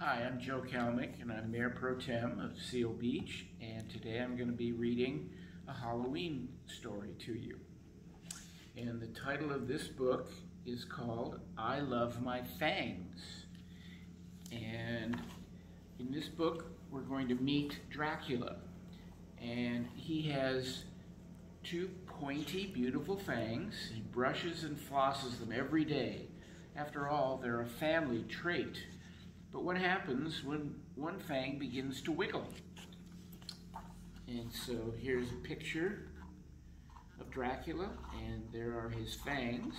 Hi, I'm Joe Kalmick, and I'm Mayor Pro Tem of Seal Beach, and today I'm going to be reading a Halloween story to you. And the title of this book is called I Love My Fangs. And in this book, we're going to meet Dracula. And he has two pointy, beautiful fangs. He brushes and flosses them every day. After all, they're a family trait. But what happens when one fang begins to wiggle? And so here's a picture of Dracula, and there are his fangs.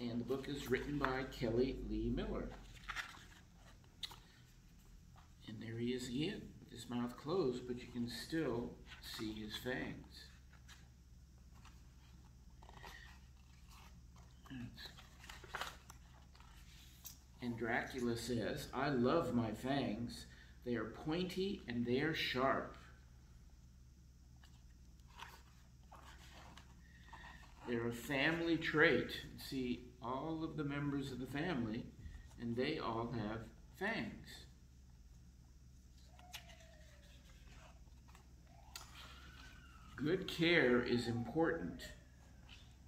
And the book is written by Kelly Leigh Miller. And there he is again, with his mouth closed, but you can still see his fangs. And Dracula says, I love my fangs. They are pointy and they are sharp. They're a family trait. See, all of the members of the family, and they all have fangs. Good care is important.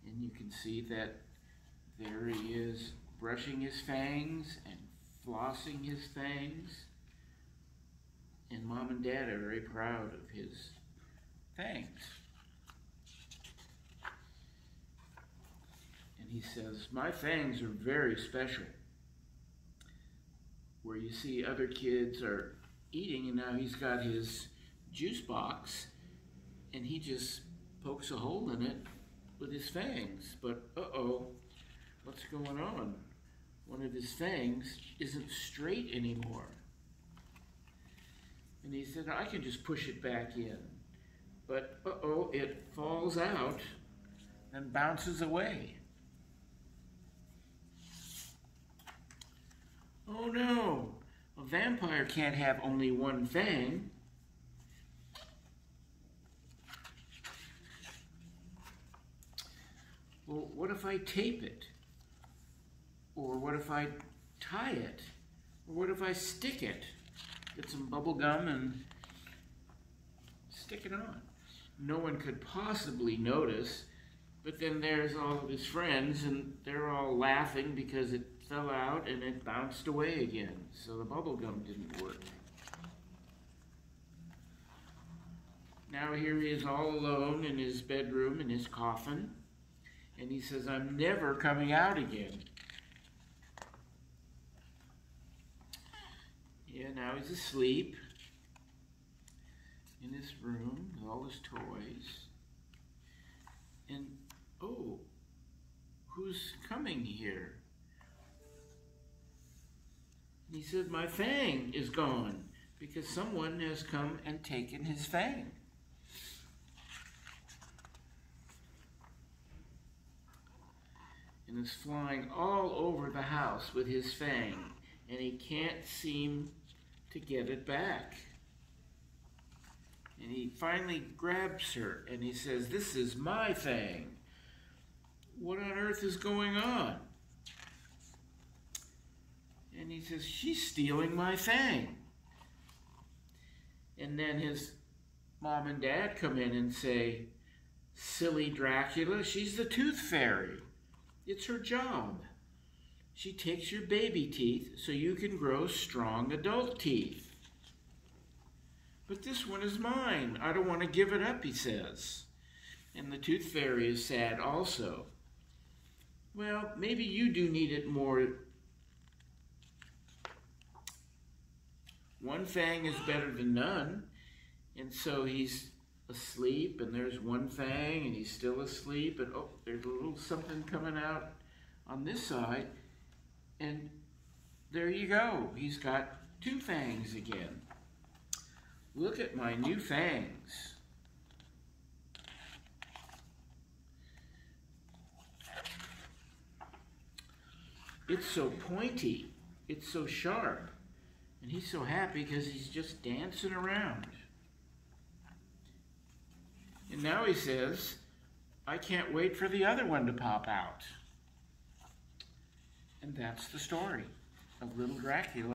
And you can see that there he is brushing his fangs and flossing his fangs. And mom and dad are very proud of his fangs. And he says, My fangs are very special. Where you see other kids are eating, and now he's got his juice box, and he just pokes a hole in it with his fangs. But uh oh, what's going on? One of his fangs isn't straight anymore. And he said, I can just push it back in. But uh-oh, it falls out and bounces away. Oh no, a vampire can't have only one fang. Well, what if I tape it? Or what if I tie it? Or what if I stick it? Get some bubble gum and stick it on. No one could possibly notice, but then there's all of his friends and they're all laughing because it fell out and it bounced away again. So the bubble gum didn't work. Now here he is all alone in his bedroom in his coffin. And he says, I'm never coming out again. Now he's asleep in his room with all his toys. And, oh, who's coming here? He said, my fang is gone because someone has come and taken his fang. And is flying all over the house with his fang. And he can't seem to get it back. And he finally grabs her and he says, This is my thing. What on earth is going on? And he says, She's stealing my thing. And then his mom and dad come in and say, Silly Dracula, she's the tooth fairy. It's her job. She takes your baby teeth so you can grow strong adult teeth. But this one is mine. I don't want to give it up, he says. And the tooth fairy is sad also. Well, maybe you do need it more. One fang is better than none. And so he's asleep, and there's one fang, and he's still asleep, and oh, there's a little something coming out on this side. And there you go. He's got two fangs again. Look at my new fangs. It's so pointy. It's so sharp. And he's so happy because he's just dancing around. And now he says, I can't wait for the other one to pop out. And that's the story of little Dracula.